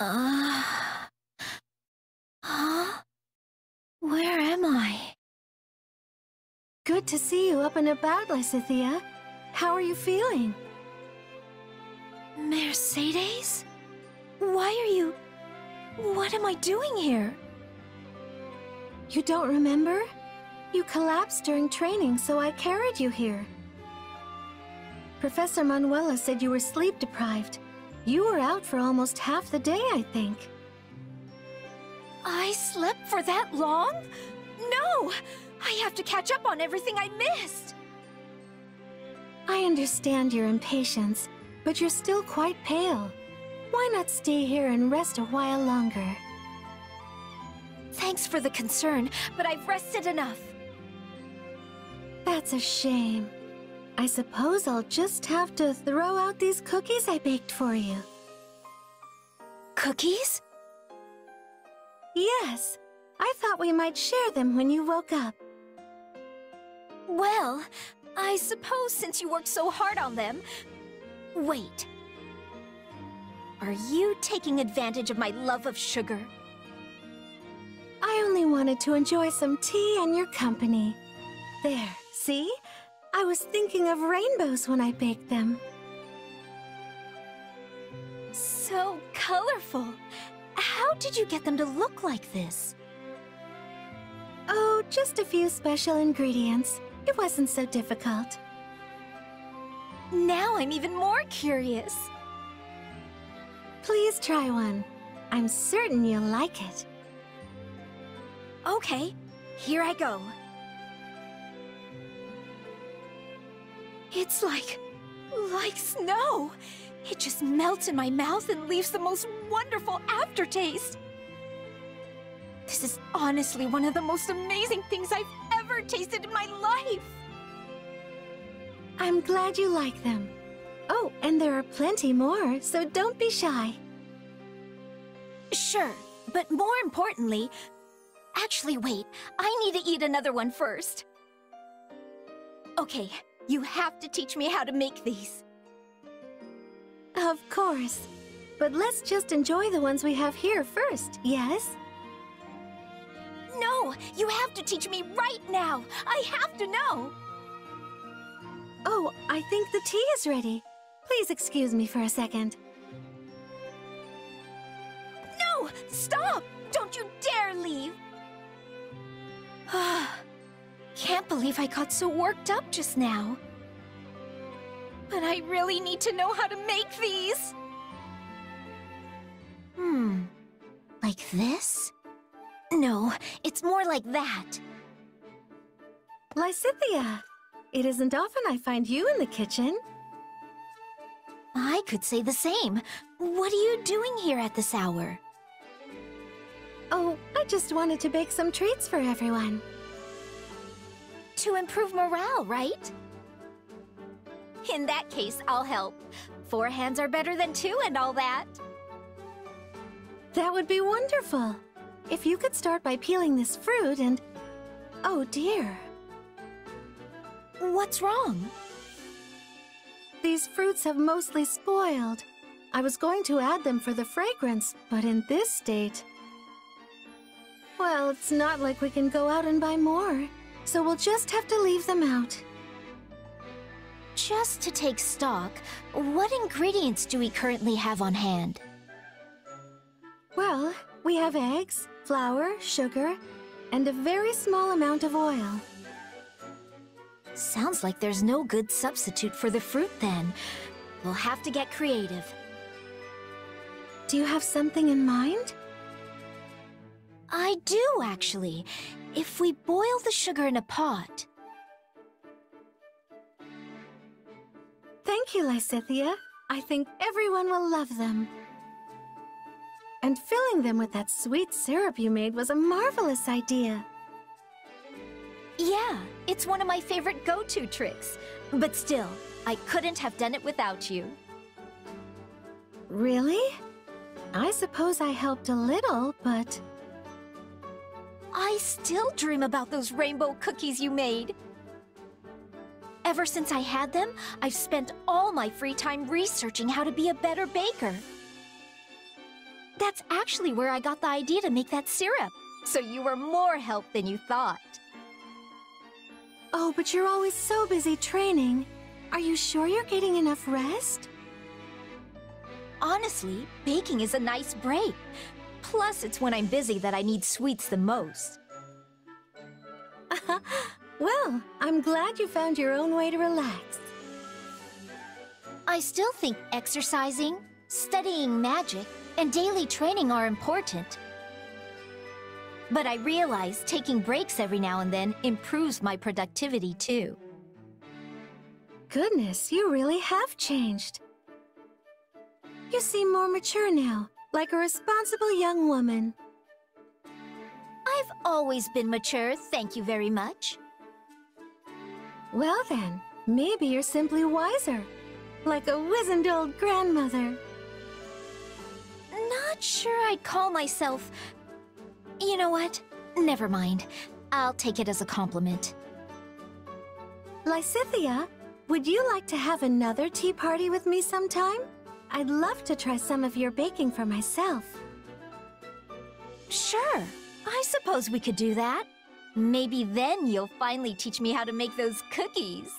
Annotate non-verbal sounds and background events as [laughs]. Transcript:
Uh... Huh? Where am I? Good to see you up and about, Lysithea. How are you feeling? Mercedes? Why are you... What am I doing here? You don't remember? You collapsed during training, so I carried you here. Professor Manuela said you were sleep deprived. You were out for almost half the day, I think. I slept for that long? No! I have to catch up on everything I missed! I understand your impatience, but you're still quite pale. Why not stay here and rest a while longer? Thanks for the concern, but I've rested enough. That's a shame. I suppose I'll just have to throw out these cookies I baked for you. Cookies? Yes. I thought we might share them when you woke up. Well, I suppose since you worked so hard on them... Wait. Are you taking advantage of my love of sugar? I only wanted to enjoy some tea and your company. There, see? I was thinking of rainbows when I baked them. So colorful. How did you get them to look like this? Oh, just a few special ingredients. It wasn't so difficult. Now I'm even more curious. Please try one. I'm certain you'll like it. Okay, here I go. It's like... like snow! It just melts in my mouth and leaves the most wonderful aftertaste! This is honestly one of the most amazing things I've ever tasted in my life! I'm glad you like them. Oh, and there are plenty more, so don't be shy. Sure, but more importantly... Actually, wait, I need to eat another one first. Okay, you have to teach me how to make these. Of course. But let's just enjoy the ones we have here first, yes? No! You have to teach me right now! I have to know! Oh, I think the tea is ready. Please excuse me for a second. No! Stop! Don't you dare leave! Can't believe I got so worked up just now. But I really need to know how to make these! Hmm... Like this? No, it's more like that. Lysithea, it isn't often I find you in the kitchen. I could say the same. What are you doing here at this hour? Oh, I just wanted to bake some treats for everyone. To improve morale, right? In that case, I'll help. Four hands are better than two and all that. That would be wonderful. If you could start by peeling this fruit and... Oh dear. What's wrong? These fruits have mostly spoiled. I was going to add them for the fragrance, but in this state... Well, it's not like we can go out and buy more, so we'll just have to leave them out. Just to take stock, what ingredients do we currently have on hand? Well, we have eggs, flour, sugar, and a very small amount of oil. Sounds like there's no good substitute for the fruit then. We'll have to get creative. Do you have something in mind? I do, actually. If we boil the sugar in a pot... Thank you, Lysithea. I think everyone will love them. And filling them with that sweet syrup you made was a marvelous idea. Yeah, it's one of my favorite go-to tricks. But still, I couldn't have done it without you. Really? I suppose I helped a little, but... I still dream about those rainbow cookies you made. Ever since I had them, I've spent all my free time researching how to be a better baker. That's actually where I got the idea to make that syrup. So you were more help than you thought. Oh, but you're always so busy training. Are you sure you're getting enough rest? Honestly, baking is a nice break. Plus, it's when I'm busy that I need sweets the most. [laughs] well, I'm glad you found your own way to relax. I still think exercising, studying magic, and daily training are important. But I realize taking breaks every now and then improves my productivity too. Goodness, you really have changed. You seem more mature now, like a responsible young woman. I've always been mature, thank you very much. Well then, maybe you're simply wiser, like a wizened old grandmother. Not sure I'd call myself... You know what? Never mind. I'll take it as a compliment. Lysithea, would you like to have another tea party with me sometime? I'd love to try some of your baking for myself. Sure. I suppose we could do that. Maybe then you'll finally teach me how to make those cookies.